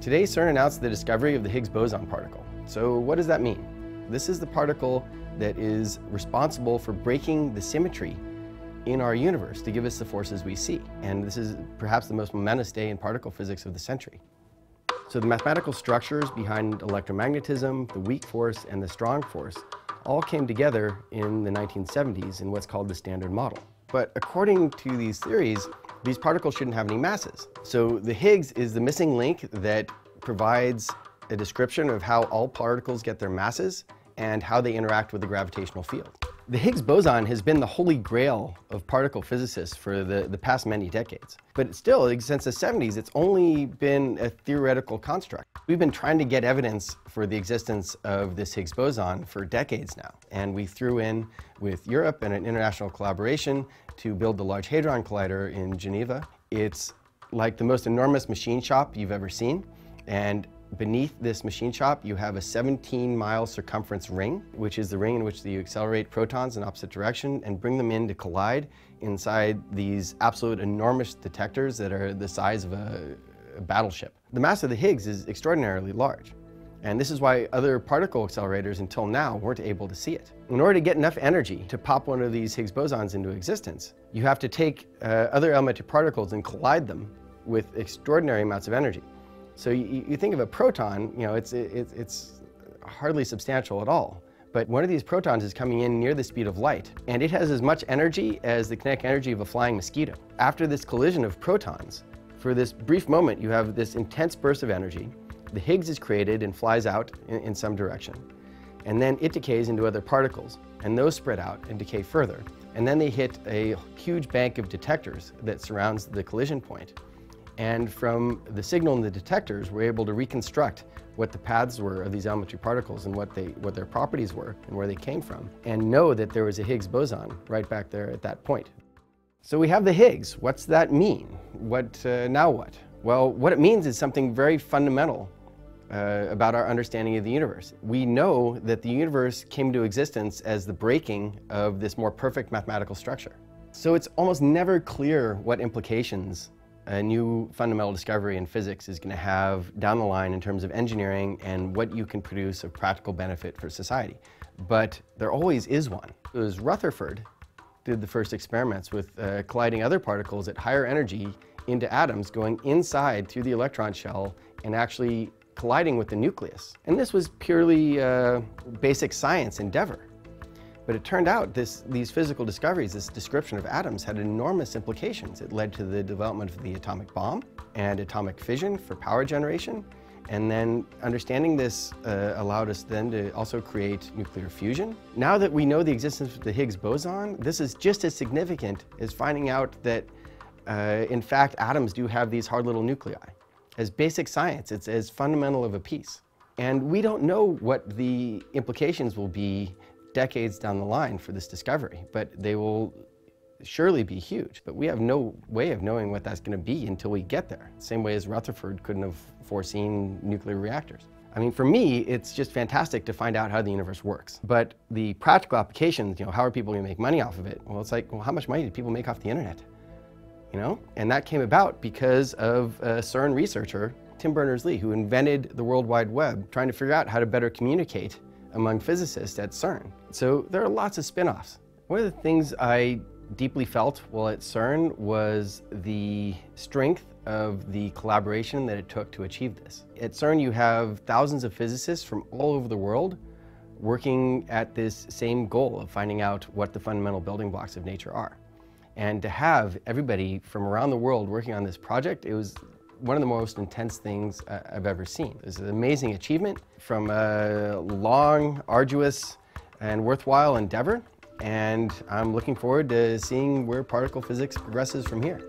Today, CERN announced the discovery of the Higgs boson particle. So what does that mean? This is the particle that is responsible for breaking the symmetry in our universe to give us the forces we see. And this is perhaps the most momentous day in particle physics of the century. So the mathematical structures behind electromagnetism, the weak force, and the strong force all came together in the 1970s in what's called the Standard Model. But according to these theories, these particles shouldn't have any masses. So the Higgs is the missing link that provides a description of how all particles get their masses and how they interact with the gravitational field. The Higgs boson has been the holy grail of particle physicists for the, the past many decades. But still, since the 70s, it's only been a theoretical construct. We've been trying to get evidence for the existence of this Higgs boson for decades now. And we threw in with Europe and an international collaboration to build the Large Hadron Collider in Geneva. It's like the most enormous machine shop you've ever seen. And Beneath this machine shop, you have a 17-mile circumference ring, which is the ring in which you accelerate protons in opposite direction and bring them in to collide inside these absolute enormous detectors that are the size of a, a battleship. The mass of the Higgs is extraordinarily large. And this is why other particle accelerators until now weren't able to see it. In order to get enough energy to pop one of these Higgs bosons into existence, you have to take uh, other elementary particles and collide them with extraordinary amounts of energy. So you, you think of a proton, you know, it's, it, it's hardly substantial at all. But one of these protons is coming in near the speed of light, and it has as much energy as the kinetic energy of a flying mosquito. After this collision of protons, for this brief moment, you have this intense burst of energy. The Higgs is created and flies out in, in some direction. And then it decays into other particles, and those spread out and decay further. And then they hit a huge bank of detectors that surrounds the collision point. And from the signal in the detectors, we're able to reconstruct what the paths were of these elementary particles and what, they, what their properties were and where they came from, and know that there was a Higgs boson right back there at that point. So we have the Higgs. What's that mean? What, uh, now what? Well, what it means is something very fundamental uh, about our understanding of the universe. We know that the universe came to existence as the breaking of this more perfect mathematical structure. So it's almost never clear what implications a new fundamental discovery in physics is going to have down the line in terms of engineering and what you can produce of practical benefit for society. But there always is one. It was Rutherford did the first experiments with uh, colliding other particles at higher energy into atoms going inside through the electron shell and actually colliding with the nucleus. And this was purely uh, basic science endeavor. But it turned out this, these physical discoveries, this description of atoms, had enormous implications. It led to the development of the atomic bomb and atomic fission for power generation. And then understanding this uh, allowed us then to also create nuclear fusion. Now that we know the existence of the Higgs boson, this is just as significant as finding out that, uh, in fact, atoms do have these hard little nuclei. As basic science, it's as fundamental of a piece. And we don't know what the implications will be decades down the line for this discovery, but they will surely be huge. But we have no way of knowing what that's going to be until we get there. Same way as Rutherford couldn't have foreseen nuclear reactors. I mean, for me, it's just fantastic to find out how the universe works. But the practical applications, you know, how are people going to make money off of it? Well, it's like, well, how much money did people make off the internet? You know? And that came about because of a CERN researcher, Tim Berners-Lee, who invented the World Wide Web, trying to figure out how to better communicate among physicists at CERN. So there are lots of spin-offs. One of the things I deeply felt while at CERN was the strength of the collaboration that it took to achieve this. At CERN you have thousands of physicists from all over the world working at this same goal of finding out what the fundamental building blocks of nature are. And to have everybody from around the world working on this project, it was one of the most intense things uh, I've ever seen. It's an amazing achievement from a long, arduous, and worthwhile endeavor, and I'm looking forward to seeing where particle physics progresses from here.